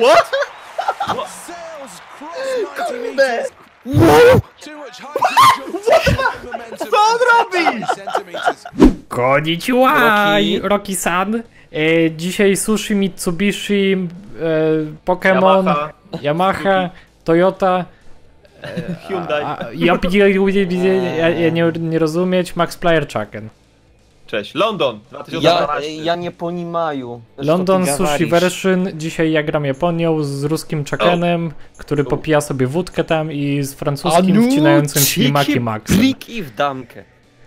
What? 90 Kurde. show momentum. Co on robi? Konnichiwa, Rocky. Rocky-san. E, dzisiaj Sushi, Mitsubishi, e, Pokémon, Yamaha. Yamaha, Toyota. Hyundai. A, ja, ja, ja, ja nie, nie rozumieć, Max Player Chucken. Cześć. London. Ja, 2012. ja nie ponimaju. London Sushi Version, dzisiaj ja gram Japonią z ruskim Chuckenem, który popija sobie wódkę tam i z francuskim wcinającym ślimaki Max. Pliki w damkę.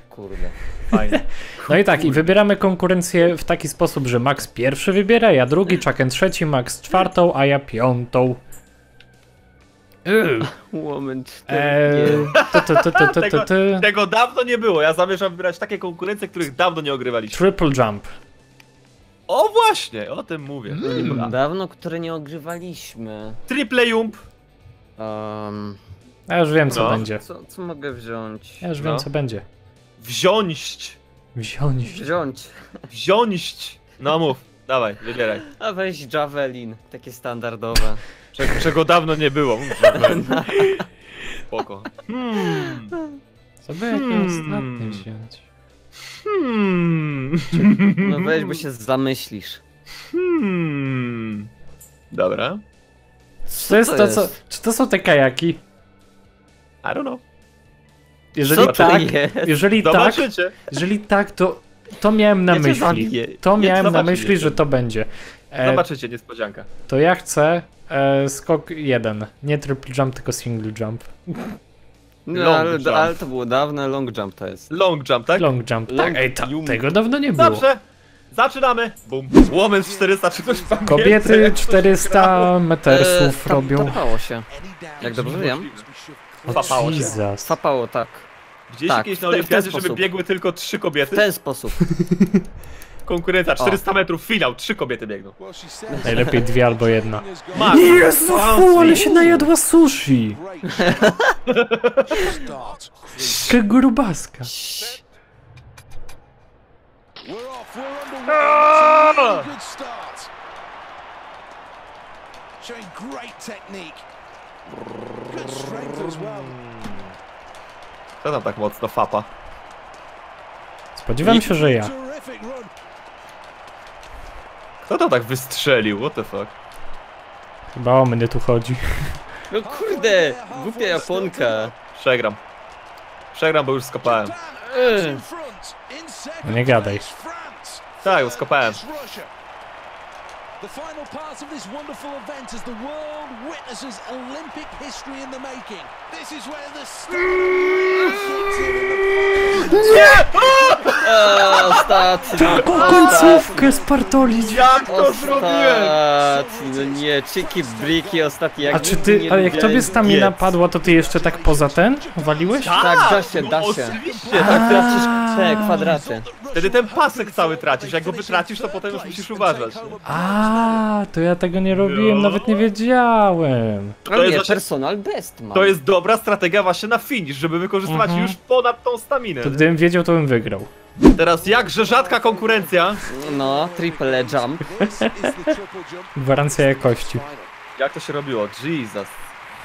Kurde. Fajnie. No i tak, i wybieramy konkurencję w taki sposób, że Max pierwszy wybiera, ja drugi, Chucken trzeci, Max czwartą, a ja piątą. Moment ty, Tego, ty. tego dawno nie było. Ja zamierzam wybierać takie konkurencje, których dawno nie ogrywaliśmy. Triple jump. O właśnie, o tym mówię. Triple, Dawno, które nie ogrywaliśmy. triple jump. Um, Ja już wiem co No. będzie. co, co mogę wziąć? Ja już No. wiem co będzie. Wziąć. Wziąć. Wziąć. Wziąć. No mów. Dawaj, wybieraj. A weź Javelin, takie standardowe. Czego, czego dawno nie było. Spoko. Hmm. Co by jakie Hmm. ostatnie wziąć? Hmm. No weź, bo się zamyślisz. Hmm. Dobra. To jest to to, co, czy to są te kajaki? I don't know. Jeżeli Co to tak, jest? jeżeli tak, Zobaczycie. jeżeli tak, to, to miałem na Ja cię myśli. zabiję. To Ja miałem na myśli, że to będzie. E, Zobaczycie, niespodzianka. to ja chcę e, skok jeden. Nie triple jump, tylko single jump. No, Long ale, jump. ale to było dawne, long jump to jest. Long jump, tak? Long jump. Long tak, ej, jump. tego dawno nie było. Dobrze. Zaczynamy. Bum. Woman z 400, czy ktoś pamięta? Kobiety jak to się 400 metersów E, ta- robią. Tapało się. Jak dobrze wiem? Fapało się. Tapało, tak. Gdzieś Tak, jakieś w na w olimpiadzie, żeby biegły tylko trzy W kobiety? ten sposób. Konkurencja, 400 metrów, finał, trzy kobiety biegną. Najlepiej dwie albo jedna. Max, Jezu, fu, ale się najadła sushi. Ty grubaska. Showing great technique. Good strength as well. Co tam tak mocno fapa? Spodziewam się, że ja. Kto tam tak wystrzelił? What the fuck? Chyba o mnie tu chodzi. No kurde, głupia Japonka. Przegram. Przegram, bo już skopałem. No nie gadaj. Tak, już skopałem. The final part of this wonderful event as the world witnesses Olympic history in the making. This is where the in the Eee, ostatni. Taką końcówkę spartolić. Jak to zrobiłem? No nie, czyki briki ostatni. Jak A czy ty, nie ale jak tobie stamina biec. padła, to ty jeszcze tak poza ten waliłeś? Tak, da się, no da się. Oczywiście, Tak, tak. tracisz te kwadraty. Wtedy ten pasek cały tracisz. Jak go wytracisz, to potem już musisz uważać. A, to ja tego nie robiłem, No. nawet nie wiedziałem. To jest personal best mam. To jest dobra strategia właśnie na finish, żeby wykorzystywać Mhm. już ponad tą staminę. To gdybym wiedział, to bym wygrał. Teraz jakże rzadka konkurencja. No, triple jump. Gwarancja jakości. Jak to się robiło? Jesus.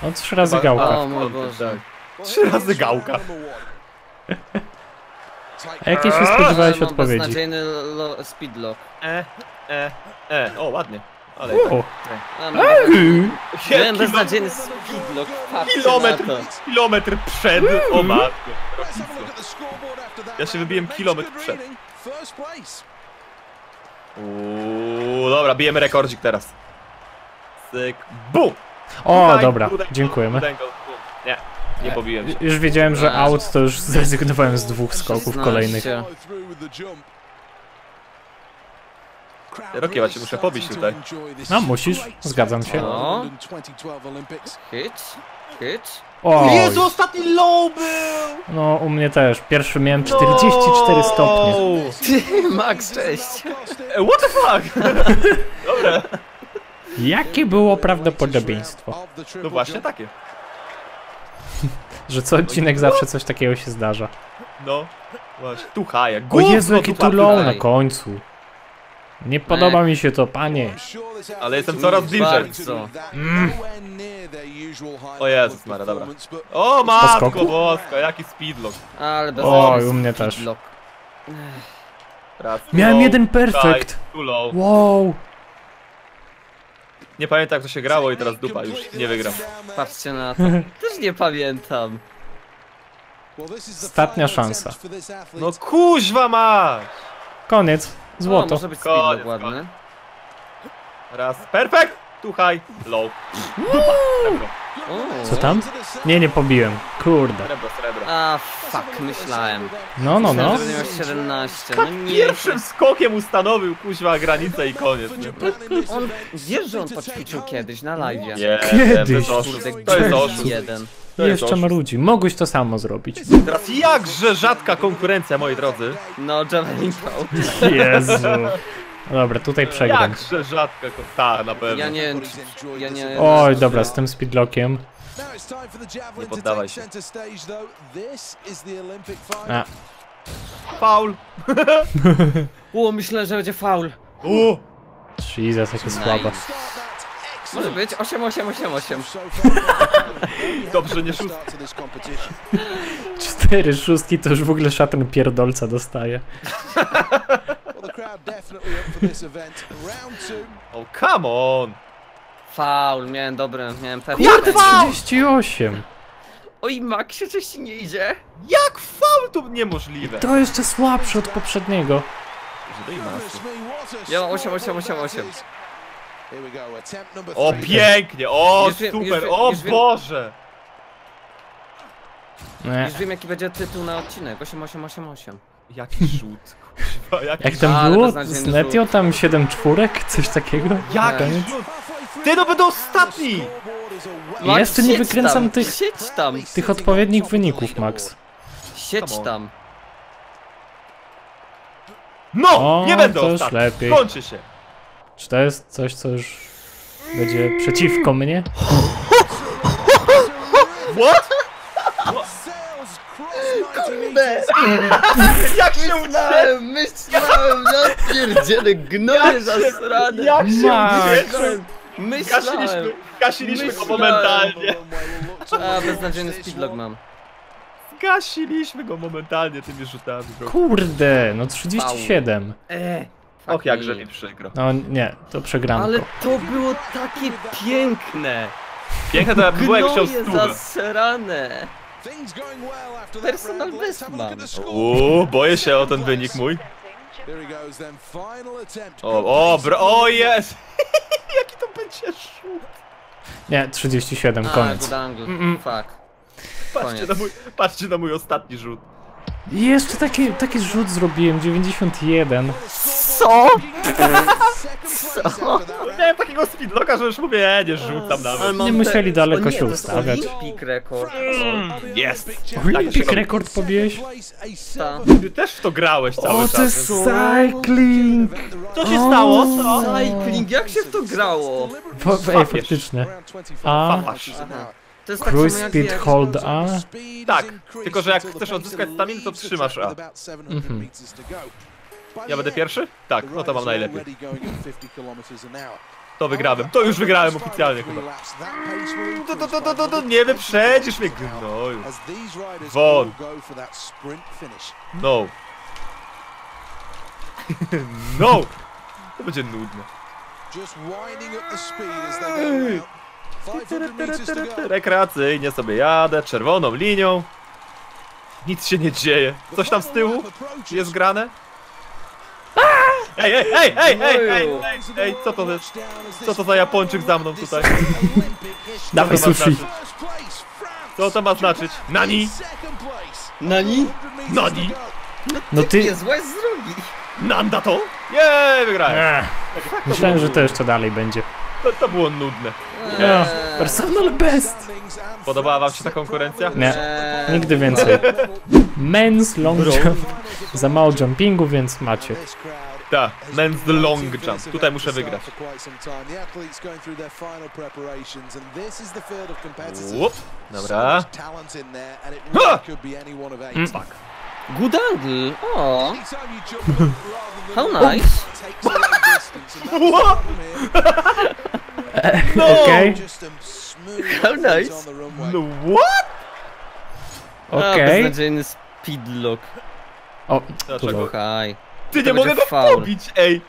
O, trzy razy Chyba- gałka. O mój Boże. Trzy razy gałka. A jakie się spodziewałeś mam odpowiedzi? beznadziejny lo- speed lock. E, e, e. O, ładnie. Ale O, A, mam Miałem Kilo- beznadziejny speed lock, patrzcie kilometr, to. kilometr przed. O matko. Ja się wybiłem kilometr przed. Uuu, dobra, bijemy rekordzik teraz. Syk, bum! o Tutaj, dobra, dziękujemy. Nie, nie pobiłem się. Już wiedziałem, że out, to już zrezygnowałem z dwóch skoków 16. kolejnych. Ja cię muszę pobić tutaj. No, musisz, zgadzam się. No. London 2012 Olympics. Hit, hit. O, Jezu, ostatni low był! no u mnie też. Pierwszy miałem 44 stopnie. Ty, Max, cześć. E, What the fuck? Dobra. Jakie było prawdopodobieństwo, No właśnie takie. że co odcinek zawsze coś takiego się zdarza? No, właśnie. Tu haja. O Jezu, jaki tu low na końcu. Nie podoba mi się to, panie. Ale jestem coraz bliżej. Bardzo. O Jezus Maria, dobra. O matko boska, jaki speedlock. Ale bez Oj, u mnie też. Speedlock. Raz, Miałem low, jeden too low. Wow. Nie pamiętam jak to się grało i teraz dupa już nie wygram. Patrzcie na to. Też nie pamiętam. Ostatnia szansa. No kuźwa mać! Koniec. O, Złoto. może być Koniec, ładny. Raz, perfekt! Tu high, low. Dupa, srebro, O. Co tam? Nie, nie pobiłem. Kurde. srebro, srebro. A, fuck, myślałem. No, no, no. Myślałem, że będzie miał 17. No nie. Pierwszym skokiem ustanowił kuźwa granicę i koniec. Nie, On, wiesz, że on poćwiczył kiedyś na live. nie Kiedyś. to jest oszust. To jest oszust. jeden. To jest Jeszcze oszust. marudzi. Mogłeś to samo zrobić. Teraz jakże rzadka konkurencja, moi drodzy. No, Javelin Throw. Jezu. Dobra, tutaj przegram. Jakże rzadka Ta, na pewno. Ja nie. Ja nie... Oj, dobra, z tym speedlockiem. Nie poddawaj się. A, Faul. O, myślę, że będzie faul. U. Jesus, jakie słabe. Może być 8, 8, 8, 8. Dobrze, nie szósty. Cztery szóstki to już w ogóle szatan pierdolca dostaje. O, come on. Faul, miałem dobre, miałem pewne. Kurde, 38. Oj, Maxie, coś ci nie idzie? Jak faul to niemożliwe. To jeszcze słabszy od poprzedniego. Ja mam 8, 8, 8, 8. O, pięknie, o, Już wiem, już super, wiem, o już wiem. Boże. Nie. Już wiem, jaki będzie tytuł na odcinek. 8, 8, 8, 8. Jaki rzut, Jak tam Ale było? beznadziejny Z Netio rzut. tam 7 czwórek? Coś takiego? Koniec. rzut. Ty, no będę ostatni. I jeszcze nie siedź wykręcam tam, tych- Siedź tam, Tych odpowiednich wyników, Max. siedź tam. No, O, nie będę to już ostatni. lepiej. Kończy się. Czy to jest coś, co już będzie przeciwko mnie? What? Jak się uciekł? myślałem, ja pierdzielę, gnoje zasrane. Jak się uciekł? Myślałem. Gasiliśmy, gasiliśmy go momentalnie. A, beznadziejny speedlog mam. Gasiliśmy go momentalnie tymi rzutami. bro. Kurde, no 37. Eee. Och, jakże mi przykro. No nie, to przegranko. Ale to było takie piękne. Piękne to by było jak chciał Gnoje stówę. zasrane. Personal best mam. Uuu, boję się o ten wynik mój. O, o, bro, o jest! Jaki to będzie rzut? Nie, 37, A, koniec. good angle. Mm-mm. Fuck. Patrzcie Koniec. na, mój, patrzcie na mój ostatni rzut. I jeszcze taki, taki rzut zrobiłem, 91. Co? Miałem takiego speedlocka, że już mówię, e, nie rzucam nawet. Nie musieli daleko o się ustawiać. Olympic rekord. Jest! Olympic Tak, rekord pobiłeś? Ta. Ty też w to grałeś cały O, czas. to jest cycling! Co się stało? Co? Cycling, jak się w to grało? Ej, faktycznie. A. To jest tak Cruise jak speed jak- hold A. Tak, tylko że jak chcesz odzyskać staminę, to trzymasz A. Mhm. Ja będę pierwszy? Tak, no to mam najlepiej. To wygrałem, to już wygrałem oficjalnie chyba. To, to, to, to, to, to nie wyprzedzisz mnie, gnoju. Won. No. No! To będzie nudne. Rekreacyjnie sobie jadę, czerwoną linią. Nic się nie dzieje. Coś tam z tyłu? Jest grane? Ej, ej, ej, ej, ej, ej, ej, ej, co to jest? Co to za Japończyk za mną tutaj? Dawaj Co to ma sushi. znaczyć? Co to ma znaczyć? Nani? Nani? Nani? No ty... Nie, zła jest z drogi. Nanda to? Jej, wygrałem. Ech, Myślałem, że to jeszcze dalej będzie. To, to było nudne. No, Eee. personal best! Podobała wam się ta konkurencja? Nie, Eee. nigdy więcej. Men's long jump. Za mało jumpingu, więc macie. Tak, men's the long jump. Tutaj muszę wygrać. Łup. Dobra. Ha! Mm. Good angle. O, how nice. No! Smooth How nice. on the runway. No what? Okej. beznadziejny speedlock. O, Dlaczego? Słuchaj. Ty To nie mogę go faul. pobić, ej!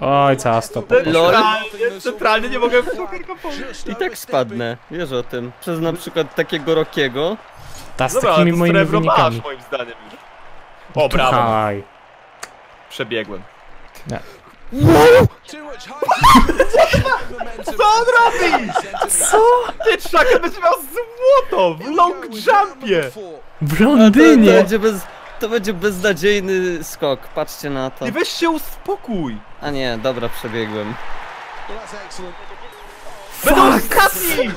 Oj. Lol. Centralnie, centralnie nie mogę go pobić. I tak spadnę, wiesz o tym. Przez na przykład takiego Rokiego. Ta z Dobra, takimi moimi srebro masz wynikami. moim zdaniem już. O, brawo. Słuchaj. Przebiegłem. Momentum. Co on robi? Co? Ty, Chucken będzie miał złoto w long jumpie! W Londynie! będzie bez, to będzie beznadziejny skok, patrzcie na to. Ty weź się uspokój! A nie, dobra, przebiegłem. Będę ostatni!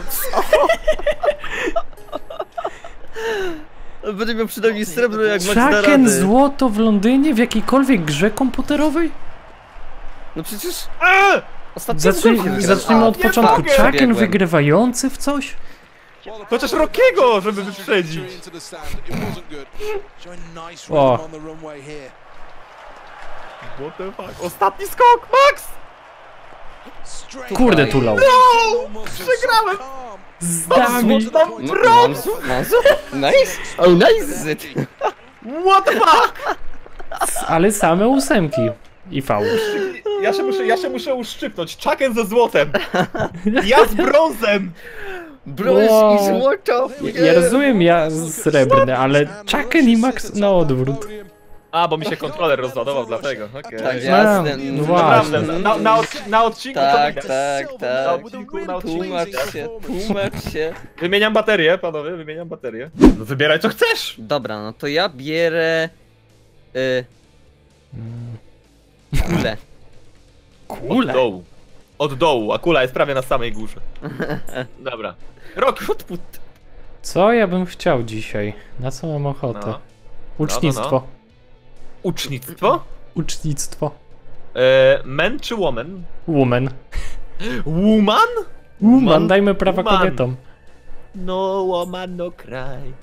Będzie miał przynajmniej srebro jak Max rady. złoto w Londynie w jakiejkolwiek grze komputerowej? No przecież Eee! ostatnio Zacznij, zacznijmy od początku. Przebiegłem. wygrywający w coś? The Chociaż Rockiego, żeby wyprzedzić. It O. What the fuck? Ostatni skok, Max! Kurde, tulał. No! Przegrałem. so calm. Z nami! Mam No, brąz! Nice! Oh, nice! What the fuck? Ale same ósemki. I V. Ja się muszę, ja się muszę uszczypnąć. Chucken ze złotem! Ja z brązem! Brąz Wow. i złoto! Ja rozumiem, ja srebrny, ale Chaken i Max na odwrót. A, bo mi się kontroler rozładował, dlatego. Okej. Tak, jasne. No Naprawdę, właśnie. na, na, od, na odcinku to Tak, widać. tak, tak. Na odcinku, na odcinku. Tłumacz się, tłumacz się. Wymieniam baterię, panowie, wymieniam baterię. No wybieraj co chcesz! Dobra, no to ja bierę... Y, kulę. Od Kule. dołu. Od dołu, a kula jest prawie na samej górze. Dobra. Rock! Co ja bym chciał dzisiaj? Na co mam ochotę? No. Ucznictwo. Ucznictwo? Ucznictwo. E, men czy woman? Woman. Woman? Woman, dajmy prawa Woman. kobietom. No woman, no cry.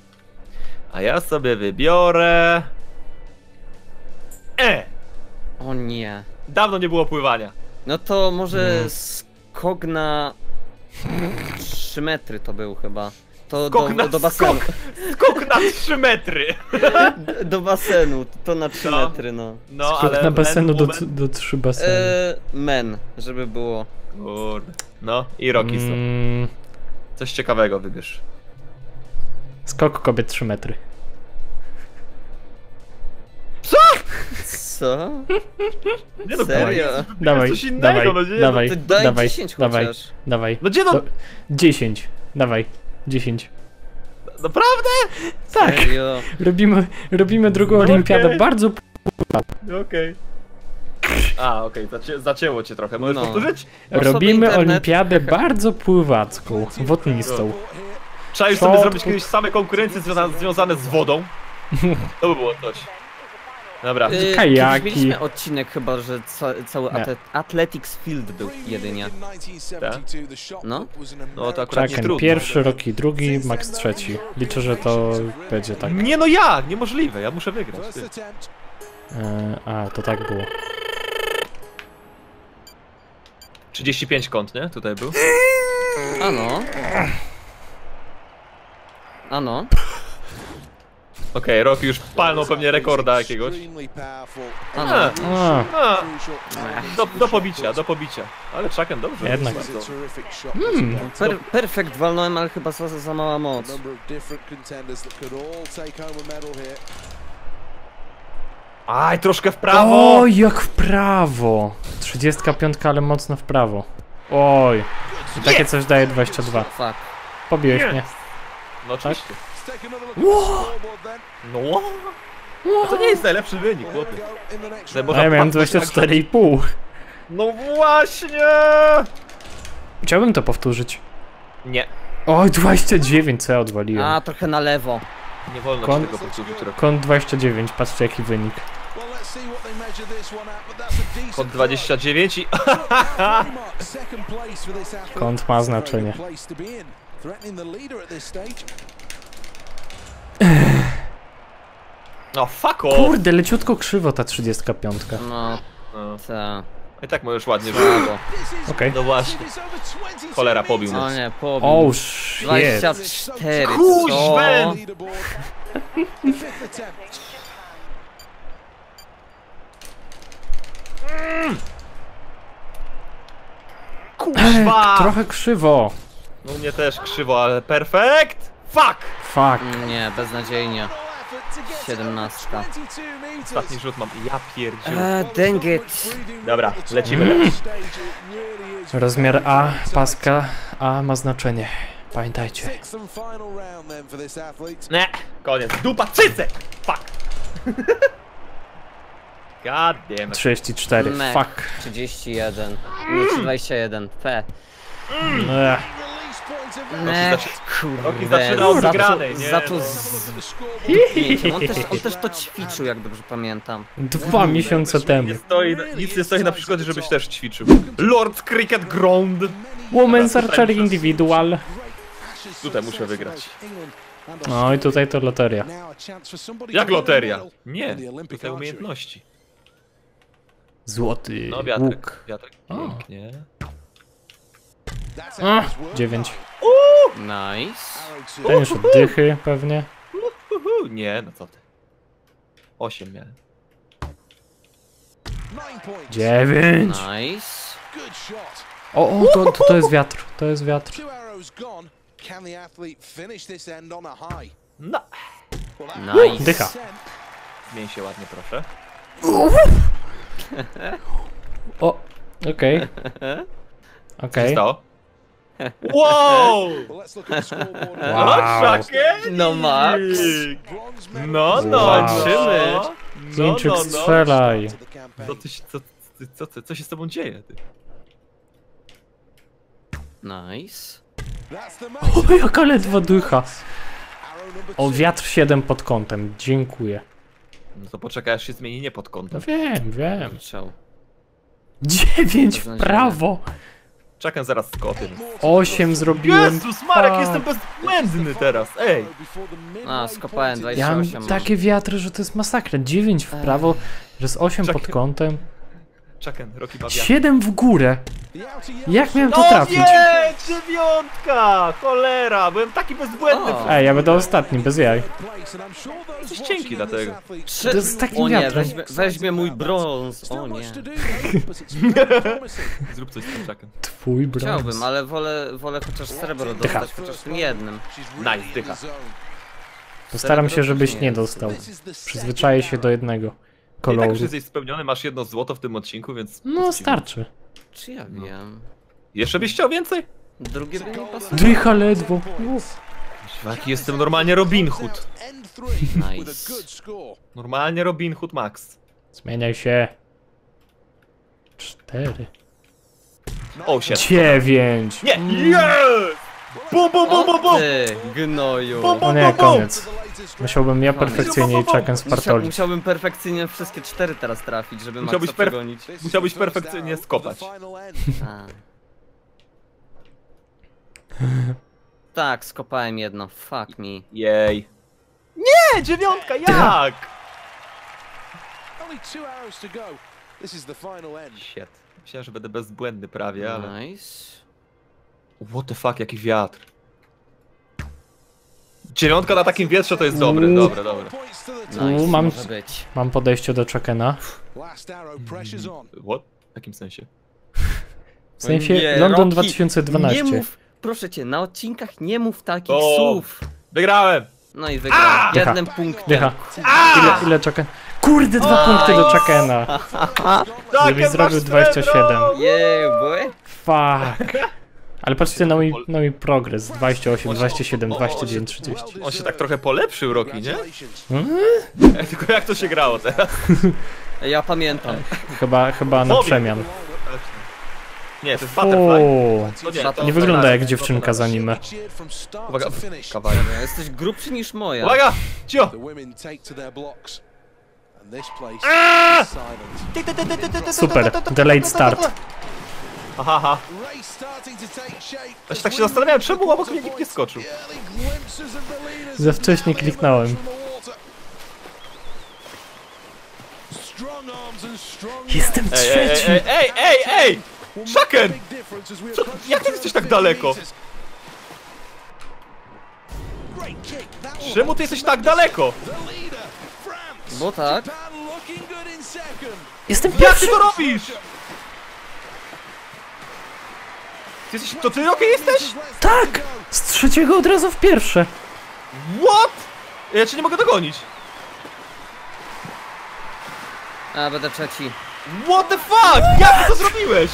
A ja sobie wybiorę... E! O nie. Dawno nie było pływania. No to może skok na 3 metry to był chyba. To Skok do, na do basenu. skok. Skok na 3 metry! Do basenu, to na 3 No. metry, no. No, Skok ale na basenu do, do trzy baseny. E, men, żeby było. Kurde. No i Rocky. Mm, Coś ciekawego wybierz. skok kobiet 3 metry. Co? Nie no, Serio? Dawaj, coś innego, dawaj, no nie, dawaj, To daj dawaj, 10 dawaj, chociaż. dawaj. No gdzie no? Do, 10, dawaj, 10. Naprawdę? Tak, Serio? robimy, robimy drugą No olimpiadę okej. bardzo... Okej. A, okej, zacię zacięło cię trochę. Możesz No. powtórzyć? Robimy internet? olimpiadę bardzo pływacką, wodnistą. Trzeba już Co sobie zrobić kiedyś same konkurencje związane, związane z wodą. To by było coś. Dobra. Y, Kajaki. odcinek chyba, że ca cały Nie. Athletics Field był jedynie. No. No to akurat trudno. pierwszy, Rocky drugi, Max trzeci. Liczę, że to będzie tak. Nie no jak? Niemożliwe, ja muszę wygrać. Ty. E, a, to tak było. 35 kąt, nie? Tutaj był. Ano. Ano. Okej, Rocky już palnął pewnie rekorda jakiegoś. A, A, a, do, do pobicia, do pobicia. Ale Chucken dobrze. Jednak. Hmm. Per perfekt walnąłem, ale chyba za, za mała moc. Aj, troszkę w prawo! Oj, jak w prawo! 35, ale mocno w prawo. Oj. I takie coś daje 22. Fuck. Pobiłeś Yes. mnie. No oczywiście. No. A to nie jest najlepszy wynik, chłopie. Ja miałem patrzeć na- 24,5. No właśnie! Chciałbym to powtórzyć. Nie, Oj, 29, co ja odwaliłem. A, trochę na lewo. nie wolno Kon- tego powtórzyć. Kąt 29, patrzcie jaki wynik. Kod 29 i... Kąt ma znaczenie. No fuck off! Kurde, leciutko krzywo ta 35. No. No. Ta. I tak możesz ładnie. Brawo. Okej. No właśnie. Cholera, pobił O nas. nie, pobił. Oh shit. 24, co? Kuźwen! Kuźwa! Trochę krzywo. No mnie też krzywo, ale perfekt! Fuck! Fuck. Nie, beznadziejnie. 17. Ostatni rzut mam. Ja pierdziu. Eee, dang it. Dobra, lecimy. Rozmiar A, paska A ma znaczenie. Pamiętajcie. Nie, koniec. Dupa, cycek! Fuck! God damn it. 34. Mech. Fuck. 31. Nie, 21. P. Ech. Ne, kurde. zaczyna od Za to, nie? za to z... On też, on też to ćwiczył, jak dobrze pamiętam. Dwa miesiące temu. Nie stoi, nic nie stoi na przykładzie, żebyś też ćwiczył. Lord Cricket Ground. Women's Archery Individual. Tutaj muszę wygrać. No i tutaj to loteria. Jak loteria? Nie, tutaj umiejętności. Złoty No wiatrek, łuk. wiatrek, O. pięknie. A, Aaron's work. 9. Nice. Ten już oddychy pewnie. Nie, no co ty. Osiem miałem. nine points. 9. Nice. Good shot. O, o to, to, to jest wiatr. To jest wiatr. No, Nice. Dycha. zmień się ładnie proszę. O, okej. Się Okej. stało? Wow! Wow. No! No Max. No, no, Wow. No, Ziemczyk no, no. strzelaj. Co, ty, się- co, ty, co, ty, co się z tobą dzieje? Ty? Nice. O, jaka ledwo dycha. Number O, wiatr 7 pod kątem. Dziękuję. No to poczekaj, aż się zmieni nie pod No kątem. wiem, wiem. Ciao. 9 w prawo. Czekam zaraz skopię. 8 zrobiłem. Jezus Marek, Tak. jestem bezbłędny teraz, ej! A, skopałem Ja mam 28 takie wiatry, że to jest masakra. 9 w prawo, że z 8 pod Czekaj. kątem. Roki Babia. 7 w górę. Jak miałem to No trafić? nie, dziewiątka! Cholera, byłem taki bezbłędny. O. Ej, ja będę ostatni, bez jaj. Jesteś cienki dlatego. Trzy... To jest takim O nie, wiatrem. weźmie, weźmie mój brąz. O nie. Zrób coś z tym czakiem. Twój brąz. Chciałbym, ale wolę, wolę chociaż srebro dostać, chociaż tym jednym. Nice, dycha. Postaram się, żebyś nie dostał. Przyzwyczaję się do jednego I tak już jesteś spełniony, masz jedno złoto w tym odcinku, więc... No, starczy. Czy ja wiem? Jeszcze byś chciał więcej? Drugie by nie pasowało. Dycha ledwo. Jaki jestem normalnie Robin Hood. Nice. Normalnie Robin Hood Max. Zmieniaj się. 4. Osiem. 9. Nie! Yes! Bum, bum, bum, bum, bum! ty, gnoju. Bum, No bum, nie, bum, bum! koniec. Musiałbym ja perfekcyjnie i czakę Musiał, spartolić. musiałbym perfekcyjnie wszystkie cztery teraz trafić, żeby Musiałbyś Maxa perf- przegonić. Musiałbyś perfekcyjnie skopać. A. Tak, skopałem jedno. Fuck me. Jej. Nie! Dziewiątka, jak? Shit. Myślałem, że będę bezbłędny prawie, ale... Nice. What the fuck, jaki wiatr. Dziewiątka na takim wietrze to jest dobre, dobre, dobre. The Nice, mam- może być. Mam podejście do pressures on. What? W jakim sensie? W sensie Nie, London Rocky, 2012. Nie mów, proszę cię, na odcinkach nie mów takich O. słów. Wygrałem! No i wygrałem. Dycha. Jednym punktem. Dycha. Ile, ile Chaken? Kurde, dwa punkty do Chakena. Żebyś masz zrobił srebro! 27. Yeah, boy. Fuck. Ale patrzcie na mój, na mój progres. 28, 27, 29, 30. On się tak trochę polepszył, Roki, nie? Ej, Tylko jak to się grało teraz? Ja pamiętam. Chyba, chyba na przemian. Nie, to jest butterfly. To nie, to Nie wygląda jak to- dziewczynka z anime. Cheered from start Uwaga, kawałek. Jesteś grubszy niż moja. Uwaga! Cio! Ah! Super, delayed start. Aha. Ja się tak się zastanawiałem, czemu obok mnie nikt nie skoczył. Za wcześnie kliknąłem. Jestem Ej, ej, trzeci! ej, ej, ej, ej! Shaken! Co, jak ty jesteś tak daleko? Czemu ty jesteś tak daleko? Bo tak. Jestem Jak ty pierwszy! to robisz? Ty jesteś, to ty okej jesteś? Tak! Z trzeciego od razu w pierwsze. What? Ja cię nie mogę dogonić. A, będę trzeci. What the fuck? Jak ty to zrobiłeś?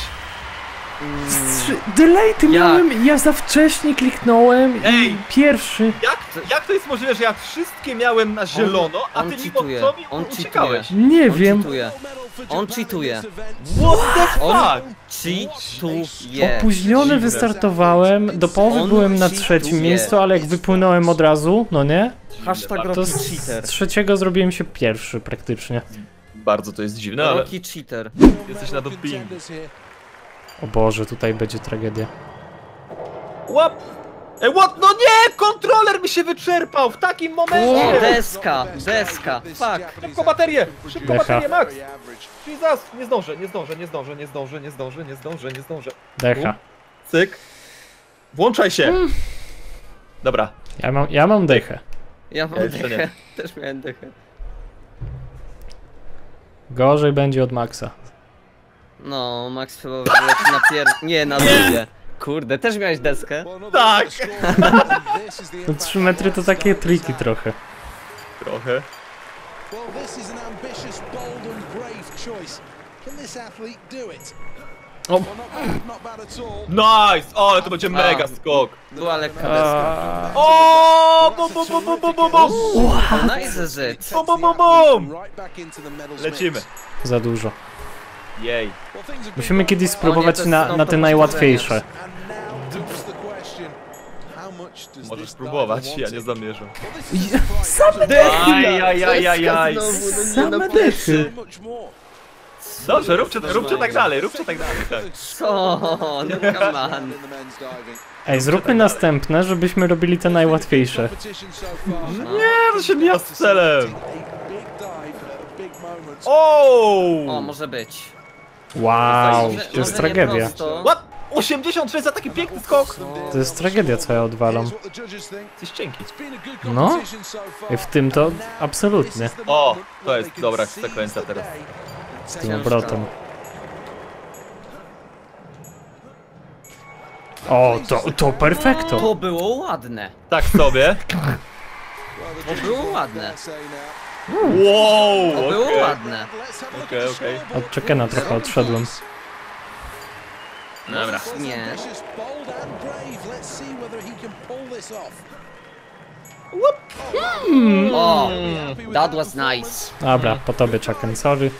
Delaty Jak? miałem, ja za wcześnie kliknąłem i Ej! pierwszy. Jak, jak to jest możliwe, że ja wszystkie miałem na zielono, a on ty mimo cheatuje. to mi On uciekałeś? Nie On wiem, cheatuje. On cheatuje. What the On fuck? cheatuje. opóźniony wystartowałem, do połowy On byłem na cheatuje. trzecim miejscu, ale jak wypłynąłem od razu, no nie? Hashtag To z, cheater. trzeciego zrobiłem się pierwszy praktycznie. Bardzo to jest dziwne, ale Rocky cheater. jesteś na dopingu. O Boże, tutaj będzie tragedia. Łap! Ej, what? No nie! Kontroler mi się wyczerpał w takim O, momencie! deska, deska, fuck. Szybko baterię! Szybko Decha. baterię, Max! Jesus! Nie zdążę, nie zdążę, nie zdążę, nie zdążę, nie zdążę, nie zdążę, nie zdążę. Decha. Cyk. Włączaj się! Dobra. Ja mam, ja mam dechę. Ja Ja mam nie. dechę. Też miałem dechę. Gorzej będzie od Maxa. No, Max chyba wyleci na pier... Nie, na drugie. Kurde, też miałeś deskę? Tak. No 3 metry to takie triki trochę. Trochę. Well, this is an ambitious, bold and brave choice. Can this athlete do it? O. Nice! O, ale to będzie mega skok. Była lekka deska. O, bum, bum, bum, bum, bum, bum, bum. Nice zit. Bum, bum, bum, Lecimy. Za dużo. Jej. Musimy kiedyś spróbować na, na te najłatwiejsze. Możesz spróbować, ja nie zamierzam. A surprise. Ajajajajaj. No nie Same no dechy. Dobrze, róbcie, róbcie tak dalej, róbcie tak dalej, tak. Co? No come on. Ej, zróbmy następne, żebyśmy robili te najłatwiejsze. Nie, to się mija z celem. O! O, może być. Wow, to jest tragedia. What? 86 za taki piękny skok? To jest tragedia, co ja odwalam. Jesteś cienki. No. I w tym to absolutnie. O, to jest dobra sekwencja teraz. Z tym obrotem. O, to, to perfekto. To było ładne. Tak sobie. To było ładne. Wow, To było okej. ładne. Okej, okej. Od Czekena trochę odszedłem. Dobra. Nie. O, that was nice. Dobra, po tobie Czeken, sorry.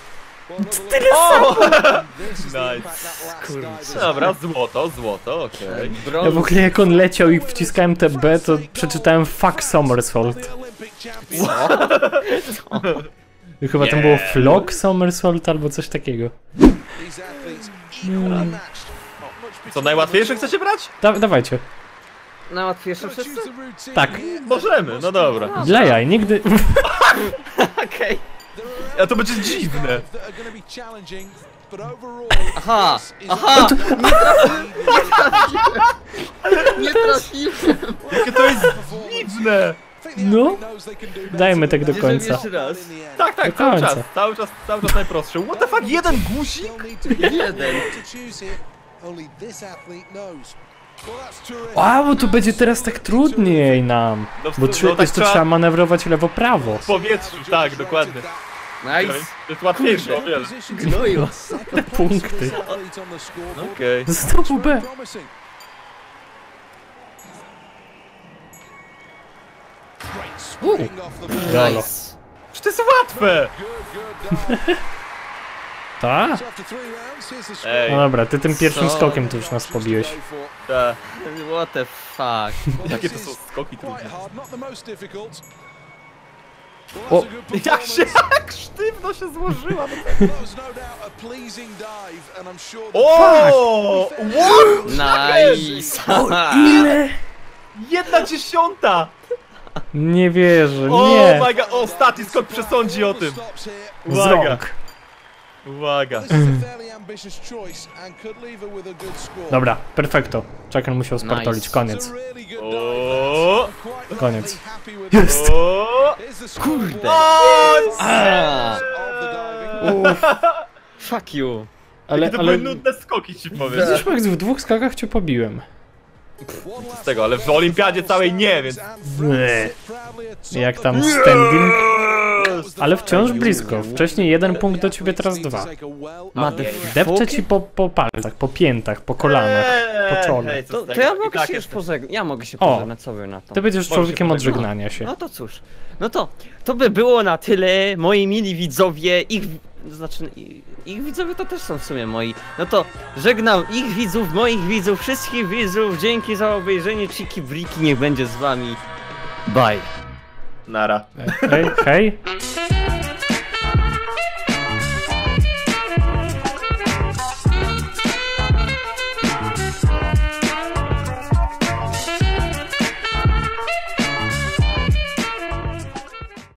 O! Nice. Dobra, złoto, złoto, okej. Ja w ogóle jak on leciał i wciskałem te B, to przeczytałem fuck somersault. I Chyba tam było flock somersault albo coś takiego. Co, najłatwiejsze chcecie brać? Da dawajcie. najłatwiejsze wszyscy? Tak. Możemy, no dobra. Dla jaj, nigdy... Okej. A to będzie dziwne. Aha, aha, nie trafiłem, nie trafiłem. Jakie to jest dziwne. No. Dajmy tak do końca. jeszcze raz. Tak, tak, Do cały końca. czas, cały czas, cały czas najprostsze. What the fuck, jeden guzik? Jeden. A, bo tu będzie teraz tak trudniej nam. No, Bo no, trzy, tak jeszcze trzeba- trzeba manewrować lewo-prawo. W powietrzu, tak, dokładnie. To Nice. jest łatwiejsze o wiele. Gnoju. punkty. Okej. Znowu B. Nice. Czy to jest łatwe? Ta? Ej, No dobra, ty tym pierwszym Co? skokiem tu już nas pobiłeś. ta, What the fuck. jakie to są skoki trudne. O. Jak się, jak sztywno się złożyła. O! What? Nice. Ile? Jedna dziesiąta! Nie wierzę, O nie. my god, skok przesądzi o tym. Uwaga. Uwaga. Dobra, perfekto. Czaken musiał spartolić, Nice. koniec. O! Koniec. Jest. O! Kurde. Uff, fuck you. ale, to ale... były nudne skoki ci powiem. Widzisz, Max, w dwóch skakach cię pobiłem. Last Z tego, ale w olimpiadzie całej nie, więc... and Ble. France sit proudly atop Jak tam standing? Ale wciąż blisko. Wcześniej jeden punkt do ciebie, teraz dwa. Depczę ci po, po palcach, po piętach, po kolanach, po czole. Hej, co To, to ja mogę tak się już pożegnać. Ja mogę się pożegnać, co wy na to. Ty będziesz człowiekiem się od pożegnać. żegnania się. No to cóż. No to, to by było na tyle, moi mili widzowie, ich, znaczy, i- ich widzowie to też są w sumie moi. No to żegnam ich widzów, moich widzów, wszystkich widzów, dzięki za obejrzenie Chiki Briki, niech będzie z wami. Bye. Nara. Hej, hej.